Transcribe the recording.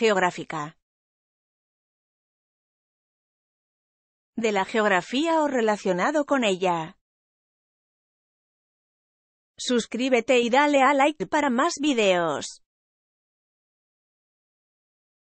geográfica. De la geografía o relacionado con ella. Suscríbete y dale a like para más videos.